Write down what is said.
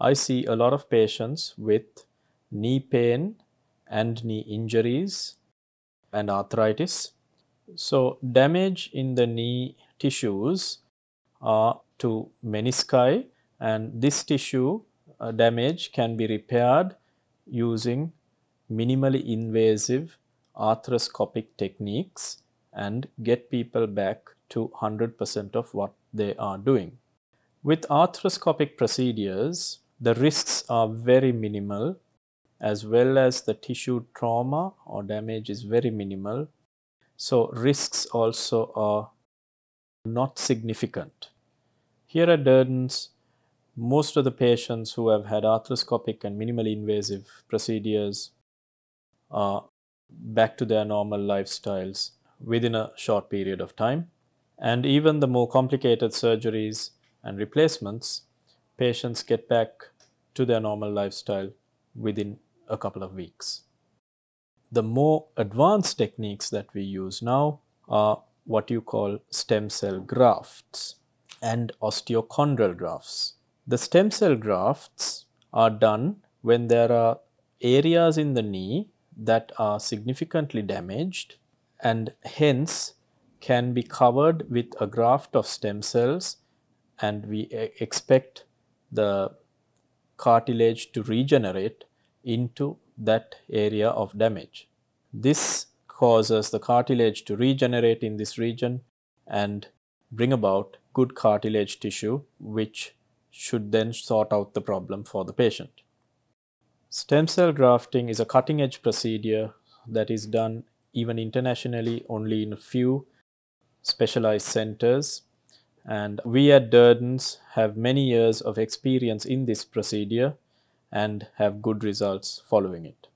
I see a lot of patients with knee pain and knee injuries and arthritis. So, damage in the knee tissues are to menisci, and this tissue uh, damage can be repaired using minimally invasive arthroscopic techniques and get people back to 100% of what they are doing. With arthroscopic procedures, the risks are very minimal as well as the tissue trauma or damage is very minimal. So, risks also are not significant. Here at Durdans, most of the patients who have had arthroscopic and minimally invasive procedures are back to their normal lifestyles within a short period of time. And even the more complicated surgeries and replacements, patients get back to their normal lifestyle within a couple of weeks. The more advanced techniques that we use now are what you call stem cell grafts and osteochondral grafts. The stem cell grafts are done when there are areas in the knee that are significantly damaged and hence can be covered with a graft of stem cells and we expect the cartilage to regenerate into that area of damage. This causes the cartilage to regenerate in this region and bring about good cartilage tissue which should then sort out the problem for the patient. Stem cell grafting is a cutting edge procedure that is done even internationally only in a few specialized centers and we at Durdans have many years of experience in this procedure and have good results following it.